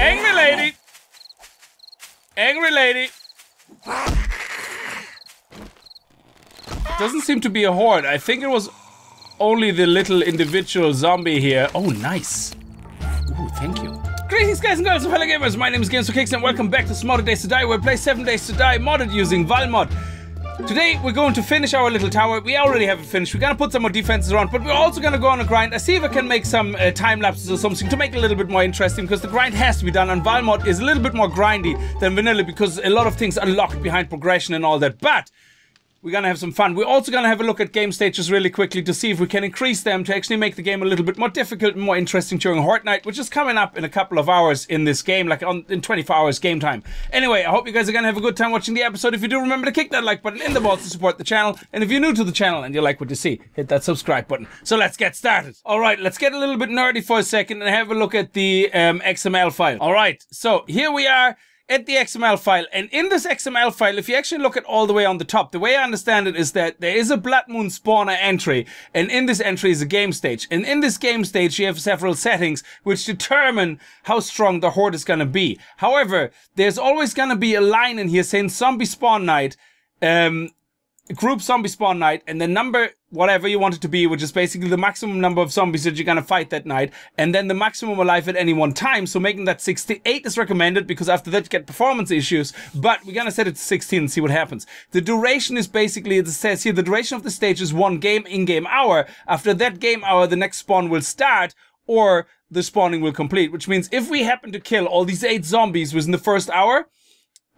Angry lady! Angry lady! Doesn't seem to be a horde. I think it was only the little individual zombie here. Oh, nice. Ooh, thank you. Greetings guys and girls and fellow Gamers, my name is Games4Kickz and welcome back to Smarter Days to Die where we play 7 Days to Die modded using Valmod. Today we're going to finish our little tower. We already have it finished. We're gonna put some more defenses around, but we're also gonna go on a grind. I see if I can make some uh, time lapses or something to make it a little bit more interesting because the grind has to be done. And Valmod is a little bit more grindy than vanilla because a lot of things are locked behind progression and all that. But we're gonna have some fun. We're also gonna have a look at game stages really quickly to see if we can increase them to actually make the game a little bit more difficult and more interesting during Horde Night, which is coming up in a couple of hours in this game, like on in 24 hours game time. Anyway, I hope you guys are gonna have a good time watching the episode. If you do, remember to kick that like button in the balls to support the channel. And if you're new to the channel and you like what you see, hit that subscribe button. So let's get started. All right, let's get a little bit nerdy for a second and have a look at the um, XML file. All right, so here we are at the XML file. And in this XML file, if you actually look at all the way on the top, the way I understand it is that there is a Blood Moon spawner entry. And in this entry is a game stage. And in this game stage, you have several settings which determine how strong the horde is going to be. However, there's always going to be a line in here saying zombie spawn night. Um, group zombie spawn night and the number whatever you want it to be which is basically the maximum number of zombies that you're gonna fight that night and then the maximum alive at any one time so making that 68 is recommended because after that you get performance issues but we're gonna set it to 16 and see what happens. The duration is basically it says here the duration of the stage is one game in-game hour. After that game hour the next spawn will start or the spawning will complete which means if we happen to kill all these eight zombies within the first hour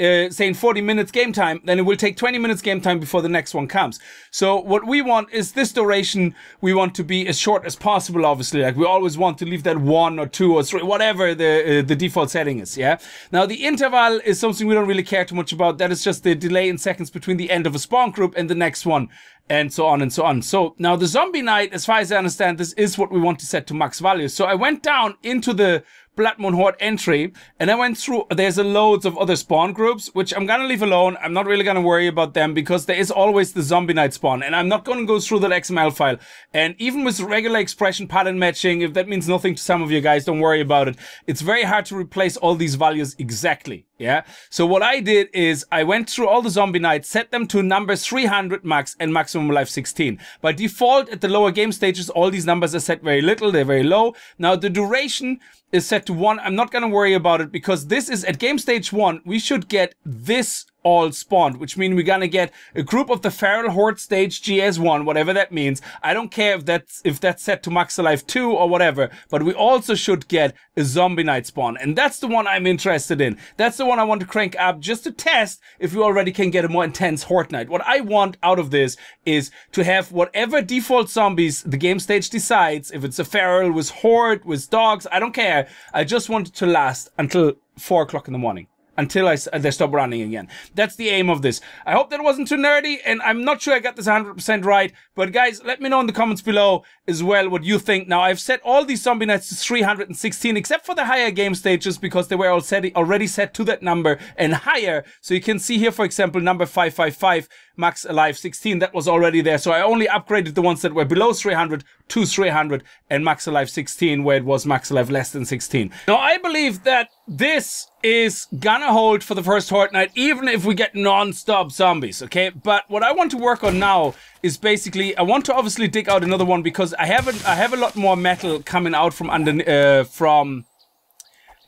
uh, saying 40 minutes game time, then it will take 20 minutes game time before the next one comes. So what we want is this duration, we want to be as short as possible, obviously. Like we always want to leave that one or two or three, whatever the, uh, the default setting is, yeah? Now the interval is something we don't really care too much about. That is just the delay in seconds between the end of a spawn group and the next one and so on and so on. So now the zombie night, as far as I understand, this is what we want to set to max value. So I went down into the Blood Moon Horde entry, and I went through, there's a loads of other spawn groups, which I'm gonna leave alone. I'm not really gonna worry about them because there is always the zombie night spawn, and I'm not gonna go through that XML file. And even with regular expression pattern matching, if that means nothing to some of you guys, don't worry about it. It's very hard to replace all these values exactly. Yeah. So what I did is I went through all the zombie nights, set them to numbers 300 max and maximum life 16. By default, at the lower game stages, all these numbers are set very little. They're very low. Now the duration is set to one. I'm not going to worry about it because this is at game stage one. We should get this all spawned, which means we're gonna get a group of the Feral Horde stage GS1, whatever that means. I don't care if that's if that's set to max alive 2 or whatever, but we also should get a zombie night spawn. And that's the one I'm interested in. That's the one I want to crank up just to test if we already can get a more intense Horde night. What I want out of this is to have whatever default zombies the game stage decides, if it's a feral with horde, with dogs, I don't care. I just want it to last until 4 o'clock in the morning until I, they stop running again. That's the aim of this. I hope that wasn't too nerdy, and I'm not sure I got this 100% right, but guys, let me know in the comments below as well what you think. Now, I've set all these zombie nights to 316, except for the higher game stages, because they were all set, already set to that number and higher. So you can see here, for example, number 555, max alive 16, that was already there. So I only upgraded the ones that were below 300 to 300, and max alive 16, where it was max alive less than 16. Now, I believe that this is gonna hold for the first Night, even if we get non-stop zombies, okay? But what I want to work on now is basically, I want to obviously dig out another one because I have a, I have a lot more metal coming out from under, uh, from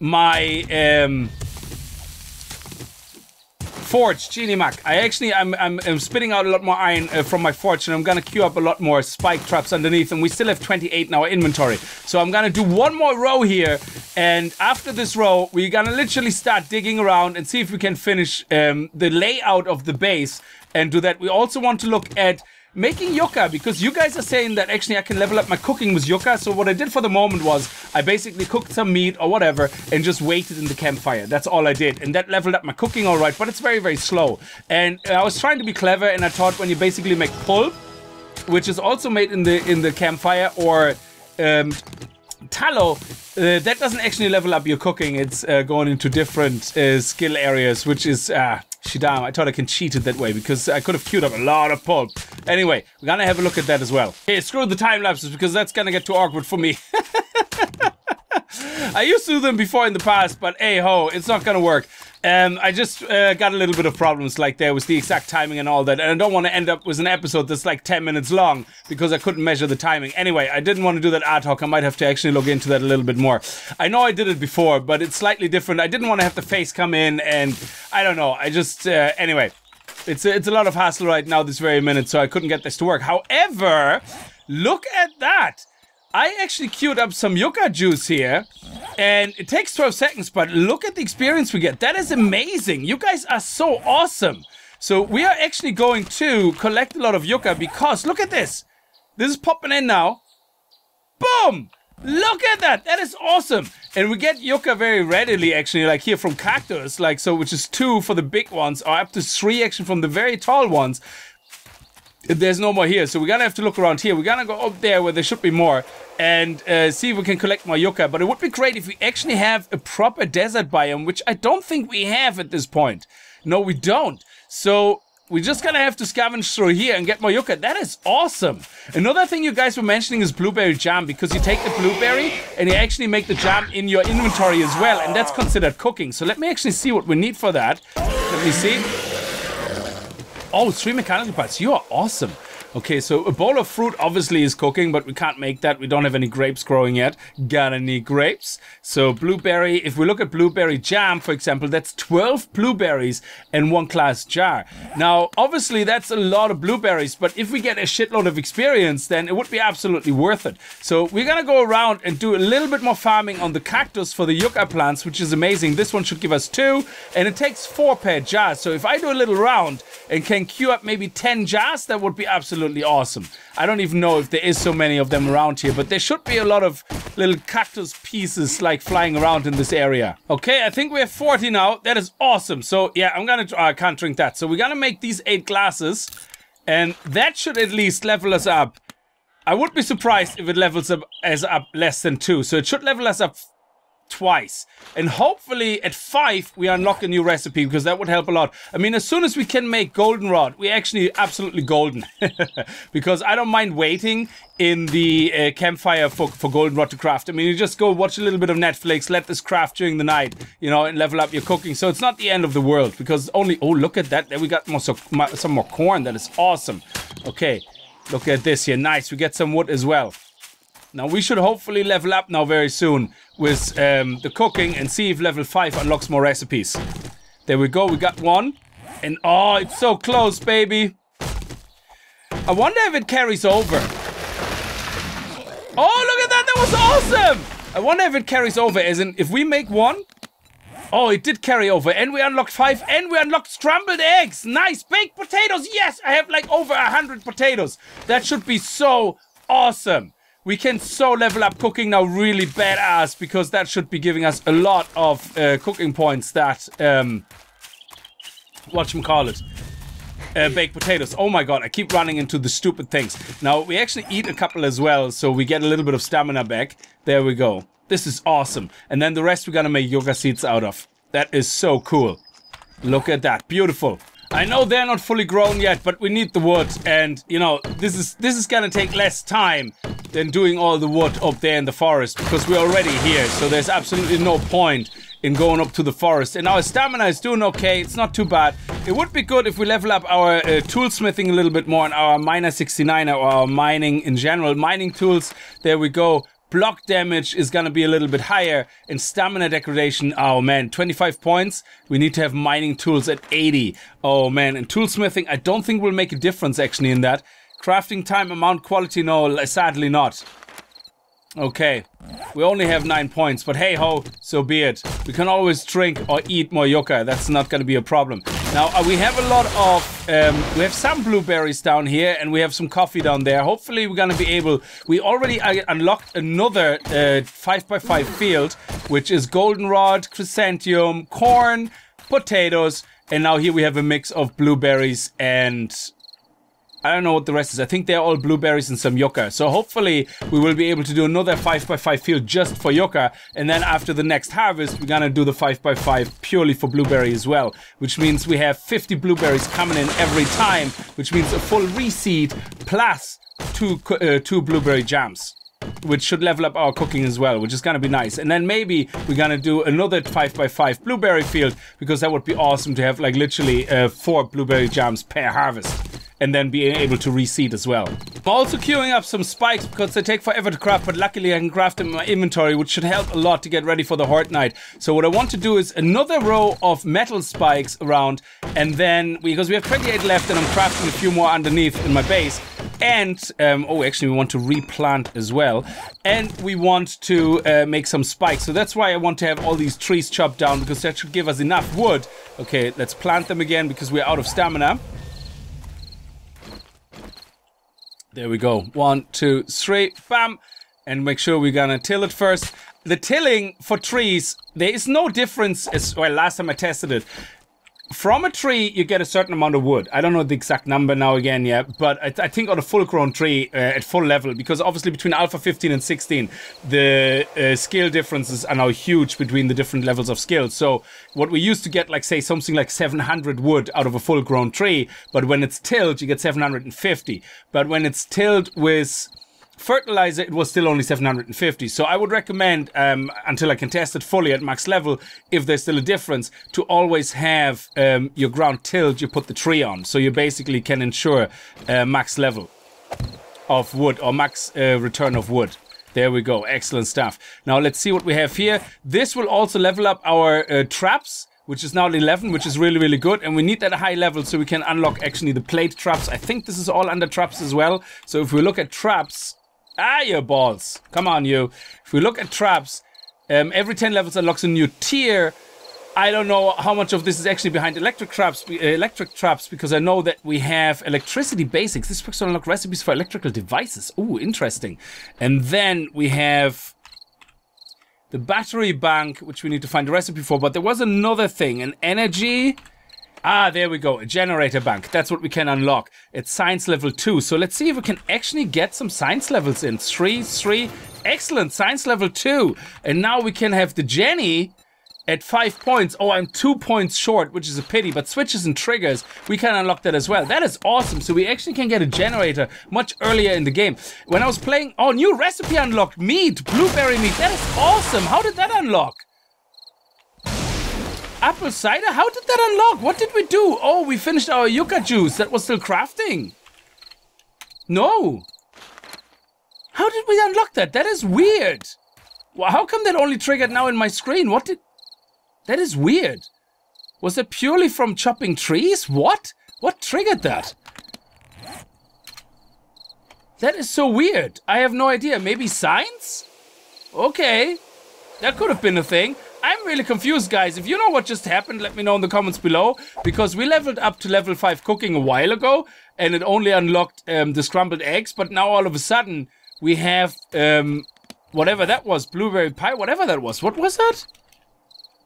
my, um, forge, Genie Mac. I actually, I'm, I'm, I'm, spitting out a lot more iron uh, from my forge and I'm gonna queue up a lot more spike traps underneath and we still have 28 in our inventory. So I'm gonna do one more row here and after this row, we're gonna literally start digging around and see if we can finish um, the layout of the base and do that. We also want to look at making yucca because you guys are saying that actually I can level up my cooking with yucca. So what I did for the moment was I basically cooked some meat or whatever and just waited in the campfire. That's all I did. And that leveled up my cooking all right, but it's very, very slow. And I was trying to be clever and I thought when you basically make pulp, which is also made in the in the campfire or um, tallow, uh, that doesn't actually level up your cooking. It's uh, going into different uh, skill areas, which is uh, Shidam, I thought I can cheat it that way because I could have queued up a lot of pulp. Anyway, we're gonna have a look at that as well. Okay, screw the time lapses because that's gonna get too awkward for me. I used to do them before in the past, but hey ho, it's not gonna work. Um, I just uh, got a little bit of problems like there was the exact timing and all that, and I don't want to end up with an episode that's like 10 minutes long because I couldn't measure the timing. Anyway, I didn't want to do that ad hoc. I might have to actually look into that a little bit more. I know I did it before, but it's slightly different. I didn't want to have the face come in, and I don't know. I just uh, anyway. It's a, it's a lot of hassle right now this very minute, so I couldn't get this to work. However, look at that. I actually queued up some yucca juice here, and it takes 12 seconds, but look at the experience we get. That is amazing. You guys are so awesome. So we are actually going to collect a lot of yucca because look at this. This is popping in now. Boom! Look at that! That is awesome! And we get yucca very readily, actually, like here from cactus, like so, which is two for the big ones, or up to three actually from the very tall ones. There's no more here, so we're gonna have to look around here. We're gonna go up there where there should be more and uh, see if we can collect more yucca. But it would be great if we actually have a proper desert biome, which I don't think we have at this point. No, we don't. So we're just gonna have to scavenge through here and get more yucca. That is awesome. Another thing you guys were mentioning is blueberry jam because you take the blueberry and you actually make the jam in your inventory as well, and that's considered cooking. So let me actually see what we need for that. Let me see. Oh, three mechanical parts. You are awesome. Okay, so a bowl of fruit obviously is cooking, but we can't make that. We don't have any grapes growing yet. Gotta need grapes. So blueberry, if we look at blueberry jam, for example, that's 12 blueberries in one glass jar. Now, obviously that's a lot of blueberries, but if we get a shitload of experience, then it would be absolutely worth it. So we're gonna go around and do a little bit more farming on the cactus for the yucca plants, which is amazing. This one should give us two, and it takes four per jar. So if I do a little round and can queue up maybe 10 jars, that would be absolutely absolutely awesome. I don't even know if there is so many of them around here, but there should be a lot of little cactus pieces like flying around in this area. Okay, I think we have 40 now. That is awesome. So yeah, I'm gonna, oh, I can't drink that. So we're gonna make these eight glasses and that should at least level us up. I would be surprised if it levels up as up less than two. So it should level us up twice. And hopefully at five, we unlock a new recipe because that would help a lot. I mean, as soon as we can make goldenrod, we actually absolutely golden. because I don't mind waiting in the uh, campfire for, for goldenrod to craft. I mean, you just go watch a little bit of Netflix, let this craft during the night, you know, and level up your cooking. So it's not the end of the world because only, oh, look at that. There we got more, so, some more corn. That is awesome. Okay, look at this here. Nice. We get some wood as well. Now we should hopefully level up now very soon with um, the cooking and see if level 5 unlocks more recipes. There we go, we got one. And oh, it's so close, baby. I wonder if it carries over. Oh, look at that, that was awesome! I wonder if it carries over, as in, if we make one... Oh, it did carry over, and we unlocked five, and we unlocked scrambled eggs! Nice! Baked potatoes! Yes! I have like over a hundred potatoes! That should be so awesome! We can so level up cooking now really badass because that should be giving us a lot of uh, cooking points that um whatchamacallit uh, baked potatoes. Oh my god, I keep running into the stupid things. Now, we actually eat a couple as well, so we get a little bit of stamina back. There we go. This is awesome. And then the rest we're gonna make yucca seeds out of. That is so cool. Look at that. Beautiful. I know they're not fully grown yet, but we need the wood, and you know this is this is gonna take less time than doing all the wood up there in the forest because we're already here. So there's absolutely no point in going up to the forest. And our stamina is doing okay. It's not too bad. It would be good if we level up our uh, toolsmithing a little bit more and our miner 69 or our mining in general. Mining tools, there we go block damage is gonna be a little bit higher and stamina degradation. Oh man 25 points. We need to have mining tools at 80 oh man and toolsmithing i don't think will make a difference actually in that. Crafting time amount quality no sadly not Okay, we only have nine points, but hey ho, so be it. We can always drink or eat more yucca, that's not gonna be a problem. Now, uh, we have a lot of, um, we have some blueberries down here and we have some coffee down there. Hopefully we're gonna be able, we already uh, unlocked another 5x5 uh, field, which is goldenrod, chrysanthemum, corn, potatoes, and now here we have a mix of blueberries and I don't know what the rest is. I think they're all blueberries and some yucca. So hopefully we will be able to do another 5x5 field just for yucca. And then after the next harvest, we're gonna do the 5x5 purely for blueberry as well. Which means we have 50 blueberries coming in every time. Which means a full reseed plus two, uh, two blueberry jams. which should level up our cooking as well, which is gonna be nice. And then maybe we're gonna do another 5x5 blueberry field, because that would be awesome to have like literally uh, four blueberry jams per harvest and then being able to reseed as well. I'm also queuing up some spikes because they take forever to craft, but luckily I can craft them in my inventory, which should help a lot to get ready for the Horde Night. So what I want to do is another row of metal spikes around, and then, because we have 28 left and I'm crafting a few more underneath in my base, and, um, oh, actually we want to replant as well, and we want to uh, make some spikes. So that's why I want to have all these trees chopped down, because that should give us enough wood. Okay, let's plant them again, because we're out of stamina. There we go. One, two, three, bam. And make sure we're gonna till it first. The tilling for trees, there is no difference as well last time I tested it from a tree, you get a certain amount of wood. I don't know the exact number now again yet, but I, I think on a full grown tree uh, at full level, because obviously between alpha 15 and 16, the uh, skill differences are now huge between the different levels of skill. So what we used to get, like say something like 700 wood out of a full grown tree, but when it's tilled, you get 750. But when it's tilled with fertilizer, it was still only 750. So I would recommend, um, until I can test it fully at max level, if there's still a difference, to always have um, your ground tilled you put the tree on. So you basically can ensure uh, max level of wood or max uh, return of wood. There we go. Excellent stuff. Now let's see what we have here. This will also level up our uh, traps which is now 11, which is really, really good. And we need that high level so we can unlock actually the plate traps. I think this is all under traps as well. So if we look at traps, Ah, your balls. Come on, you. If we look at traps, um, every 10 levels unlocks a new tier. I don't know how much of this is actually behind electric traps, uh, electric traps, because I know that we have electricity basics. This works to unlock recipes for electrical devices. Ooh, interesting. And then we have the battery bank, which we need to find a recipe for. But there was another thing, an energy Ah, there we go. A generator bank. That's what we can unlock. It's science level 2. So let's see if we can actually get some science levels in. 3, 3. Excellent. Science level 2. And now we can have the Jenny at 5 points. Oh, I'm 2 points short, which is a pity. But switches and triggers, we can unlock that as well. That is awesome. So we actually can get a generator much earlier in the game. When I was playing... Oh, new recipe unlocked. Mead. Blueberry mead. That is awesome. How did that unlock? Apple cider? How did that unlock? What did we do? Oh, we finished our yucca juice. That was still crafting. No. How did we unlock that? That is weird. Well, how come that only triggered now in my screen? What did... That is weird. Was it purely from chopping trees? What? What triggered that? That is so weird. I have no idea. Maybe science? Okay. That could have been a thing. I'm really confused, guys. If you know what just happened, let me know in the comments below. Because we leveled up to level 5 cooking a while ago. And it only unlocked um, the scrambled eggs. But now all of a sudden, we have um, whatever that was. Blueberry pie, whatever that was. What was that?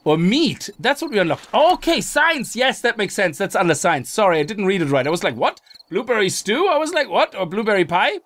Or mead. That's what we unlocked. Okay, science. Yes, that makes sense. That's under science. Sorry, I didn't read it right. I was like, what? Blueberry stew? I was like, what? Or blueberry pie?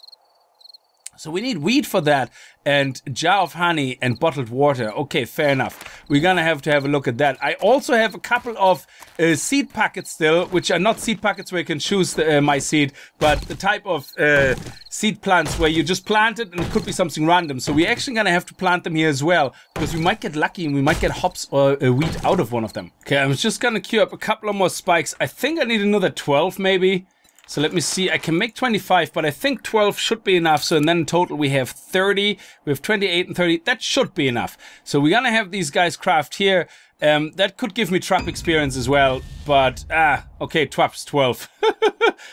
So we need wheat for that and jar of honey and bottled water. Okay, fair enough. We're gonna have to have a look at that. I also have a couple of uh, seed packets still, which are not seed packets where you can choose the, uh, my seed, but the type of uh, seed plants where you just plant it and it could be something random. So we're actually gonna have to plant them here as well because we might get lucky and we might get hops or uh, wheat out of one of them. Okay, I'm just gonna queue up a couple of more spikes. I think I need another 12 maybe. So let me see, I can make 25, but I think 12 should be enough. So and then in total we have 30, we have 28 and 30. That should be enough. So we're gonna have these guys craft here. Um, that could give me trap experience as well, but ah, okay, traps 12.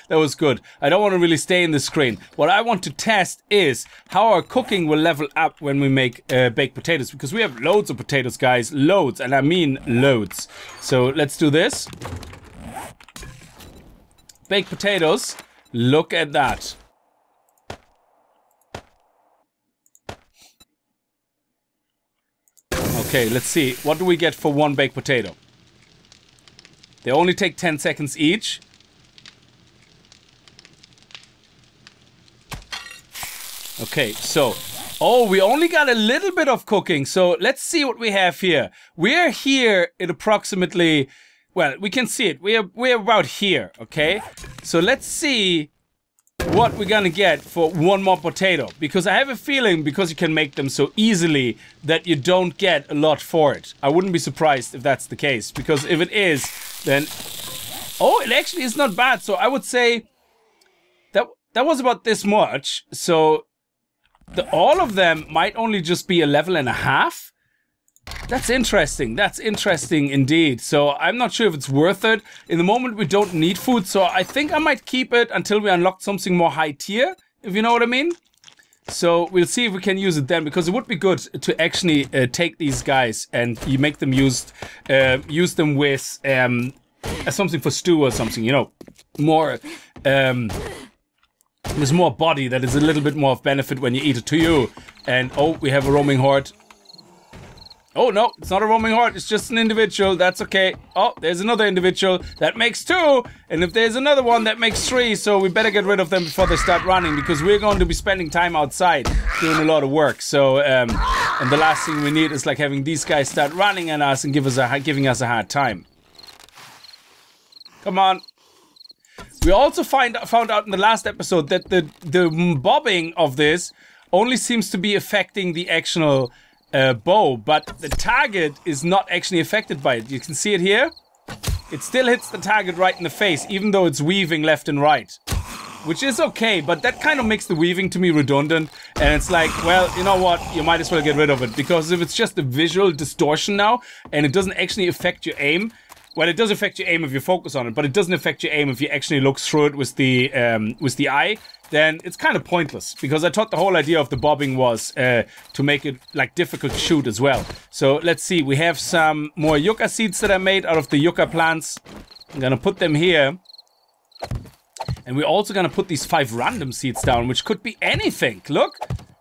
that was good. I don't want to really stay in the screen. What I want to test is how our cooking will level up when we make uh, baked potatoes, because we have loads of potatoes, guys, loads, and I mean loads. So let's do this baked potatoes. Look at that. Okay, let's see. What do we get for one baked potato? They only take 10 seconds each. Okay, so... Oh, we only got a little bit of cooking. So let's see what we have here. We're here at approximately well, we can see it. We're we're about here, okay? So let's see what we're gonna get for one more potato. Because I have a feeling, because you can make them so easily, that you don't get a lot for it. I wouldn't be surprised if that's the case. Because if it is, then... Oh, it actually is not bad. So I would say that that was about this much. So the, all of them might only just be a level and a half. That's interesting. That's interesting indeed. So I'm not sure if it's worth it. In the moment, we don't need food, so I think I might keep it until we unlock something more high tier, if you know what I mean. So we'll see if we can use it then, because it would be good to actually uh, take these guys and you make them used, uh, use them with um, something for stew or something, you know, more. Um, there's more body that is a little bit more of benefit when you eat it to you. And oh, we have a roaming horde. Oh, no, it's not a roaming heart. It's just an individual. That's okay. Oh, there's another individual. That makes two. And if there's another one, that makes three. So we better get rid of them before they start running because we're going to be spending time outside doing a lot of work. So, um, and the last thing we need is like having these guys start running at us and give us a, giving us a hard time. Come on. We also find found out in the last episode that the the bobbing of this only seems to be affecting the actual uh, bow, but the target is not actually affected by it. You can see it here. It still hits the target right in the face, even though it's weaving left and right. Which is okay, but that kind of makes the weaving to me redundant. And it's like, well, you know what? You might as well get rid of it. Because if it's just a visual distortion now, and it doesn't actually affect your aim, well, it does affect your aim if you focus on it, but it doesn't affect your aim if you actually look through it with the um, with the eye. Then it's kind of pointless because I thought the whole idea of the bobbing was uh, to make it like difficult to shoot as well. So let's see, we have some more yucca seeds that I made out of the yucca plants. I'm gonna put them here. And we're also gonna put these five random seeds down, which could be anything. Look,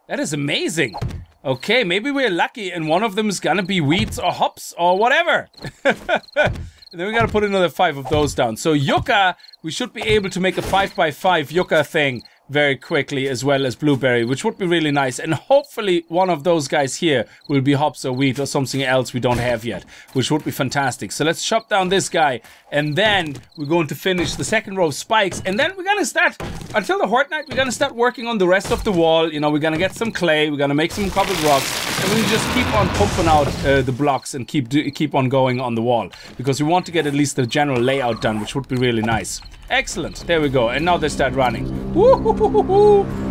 that is amazing. Okay, maybe we're lucky and one of them is gonna be weeds or hops or whatever. And then we gotta put another five of those down. So yucca, we should be able to make a five by five yucca thing very quickly as well as blueberry, which would be really nice. And hopefully one of those guys here will be hops or wheat or something else we don't have yet, which would be fantastic. So let's chop down this guy and then we're going to finish the second row of spikes and then we're gonna start, until the Horde Night, we're gonna start working on the rest of the wall. You know, we're gonna get some clay, we're gonna make some cobbled rocks and we just keep on pumping out uh, the blocks and keep, keep on going on the wall because we want to get at least the general layout done, which would be really nice. Excellent. There we go. And now they start running.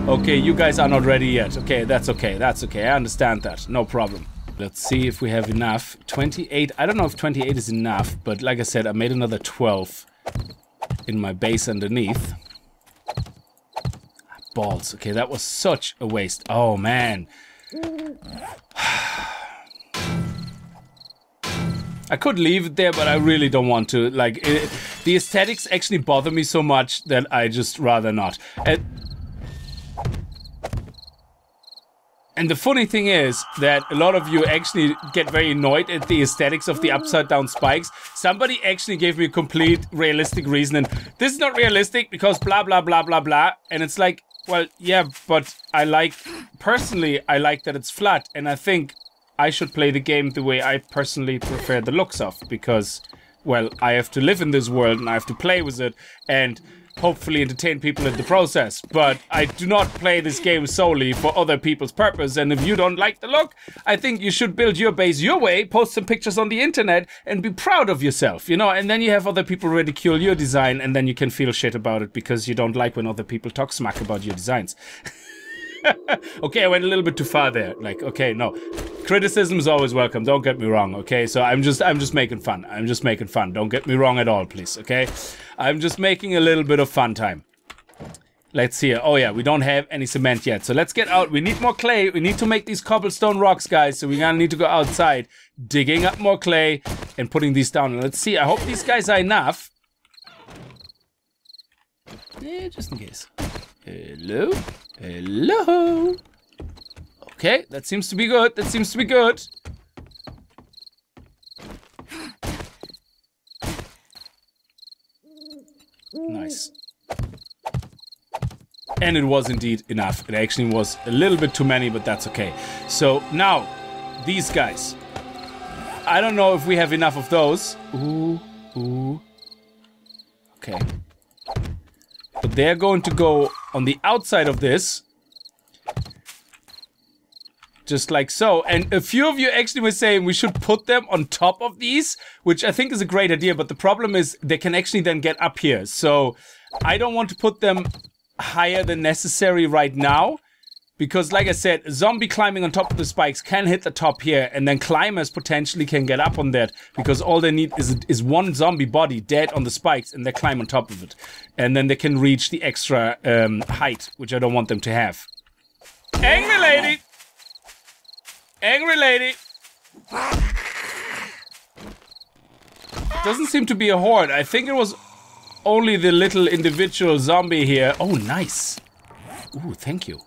Okay, you guys are not ready yet. Okay, that's okay. That's okay. I understand that. No problem. Let's see if we have enough. 28. I don't know if 28 is enough, but like I said, I made another 12 in my base underneath. Balls. Okay, that was such a waste. Oh, man. I could leave it there, but I really don't want to. Like, it, the aesthetics actually bother me so much that I just rather not. And, and the funny thing is that a lot of you actually get very annoyed at the aesthetics of the upside down spikes. Somebody actually gave me a complete realistic reason. And this is not realistic because blah, blah, blah, blah, blah. And it's like, well, yeah, but I like, personally, I like that it's flat. And I think I should play the game the way I personally prefer the looks of because, well, I have to live in this world and I have to play with it and hopefully entertain people in the process. But I do not play this game solely for other people's purpose. And if you don't like the look, I think you should build your base your way, post some pictures on the internet, and be proud of yourself, you know? And then you have other people ridicule your design, and then you can feel shit about it because you don't like when other people talk smack about your designs. okay, I went a little bit too far there. Like, okay, no. Criticism is always welcome. Don't get me wrong, okay? So I'm just I'm just making fun. I'm just making fun. Don't get me wrong at all, please, okay? I'm just making a little bit of fun time. Let's see. Oh yeah, we don't have any cement yet. So let's get out. We need more clay. We need to make these cobblestone rocks, guys. So we're gonna need to go outside, digging up more clay and putting these down. Let's see. I hope these guys are enough. Yeah, just in case. Hello? Hello? Okay, that seems to be good. That seems to be good. Nice. And it was indeed enough. It actually was a little bit too many, but that's okay. So now, these guys. I don't know if we have enough of those. Ooh, ooh. Okay. But they're going to go on the outside of this. Just like so. And a few of you actually were saying we should put them on top of these, which I think is a great idea. But the problem is they can actually then get up here. So I don't want to put them higher than necessary right now. Because like I said, zombie climbing on top of the spikes can hit the top here and then climbers potentially can get up on that because all they need is, is one zombie body dead on the spikes and they climb on top of it. And then they can reach the extra um, height, which I don't want them to have. Angry lady! Angry lady! Doesn't seem to be a horde. I think it was only the little individual zombie here. Oh, nice. Ooh, thank you.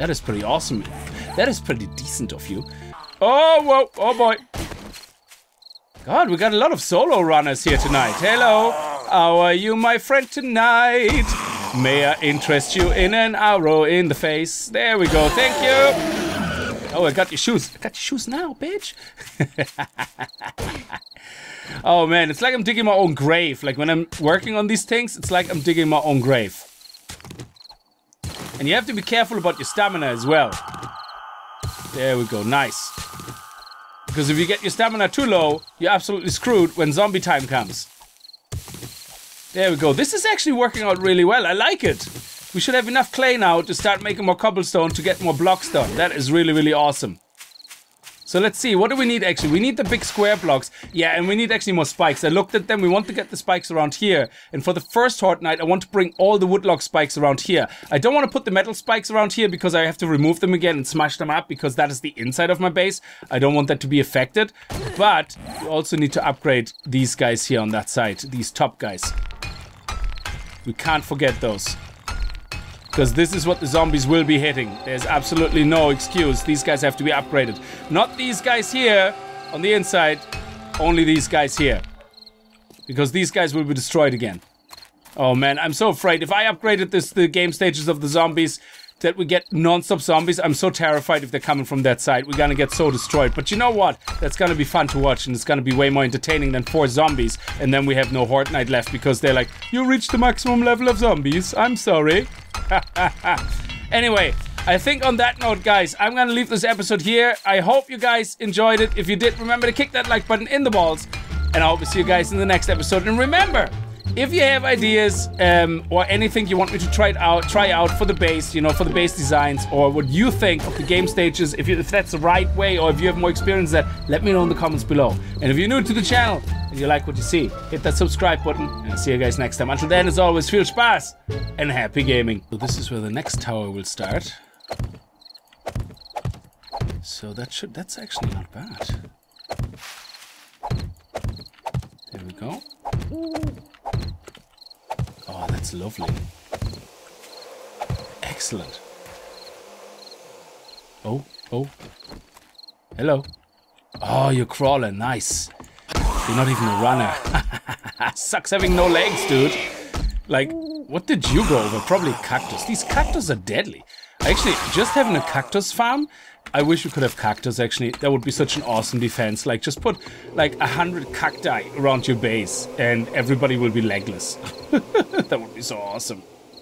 That is pretty awesome. That is pretty decent of you. Oh, whoa, oh boy. God, we got a lot of solo runners here tonight. Hello, how are you, my friend, tonight? May I interest you in an arrow in the face? There we go, thank you. Oh, I got your shoes. I got your shoes now, bitch. oh man, it's like I'm digging my own grave. Like when I'm working on these things, it's like I'm digging my own grave. And you have to be careful about your stamina as well. There we go, nice. Because if you get your stamina too low, you're absolutely screwed when zombie time comes. There we go. This is actually working out really well. I like it. We should have enough clay now to start making more cobblestone to get more blocks done. That is really, really awesome. So let's see, what do we need actually? We need the big square blocks. Yeah, and we need actually more spikes. I looked at them, we want to get the spikes around here. And for the first Horde Night, I want to bring all the woodlock spikes around here. I don't want to put the metal spikes around here because I have to remove them again and smash them up because that is the inside of my base. I don't want that to be affected. But we also need to upgrade these guys here on that side, these top guys. We can't forget those. Because this is what the zombies will be hitting. There's absolutely no excuse. These guys have to be upgraded. Not these guys here on the inside. Only these guys here. Because these guys will be destroyed again. Oh man, I'm so afraid. If I upgraded this, the game stages of the zombies, that we get non-stop zombies. I'm so terrified if they're coming from that side. We're gonna get so destroyed. But you know what? That's gonna be fun to watch and it's gonna be way more entertaining than four zombies. And then we have no Horde Night left because they're like, you reached the maximum level of zombies. I'm sorry. anyway, I think on that note, guys, I'm gonna leave this episode here. I hope you guys enjoyed it. If you did, remember to kick that like button in the balls. And I hope to see you guys in the next episode. And remember, if you have ideas um, or anything you want me to try out, try out for the base, you know, for the base designs, or what you think of the game stages, if, you, if that's the right way, or if you have more experience that, let me know in the comments below. And if you're new to the channel and you like what you see, hit that subscribe button, and I'll see you guys next time. Until then, as always, viel spaß and happy gaming. So this is where the next tower will start. So that should, that's actually not bad. There we go. That's lovely. Excellent. Oh, oh. Hello. Oh, you're crawling. Nice. You're not even a runner. Sucks having no legs, dude. Like, what did you go over? Probably cactus. These cactus are deadly. Actually, just having a cactus farm I wish we could have cactus actually. That would be such an awesome defense. Like just put like a hundred cacti around your base and everybody will be legless. that would be so awesome.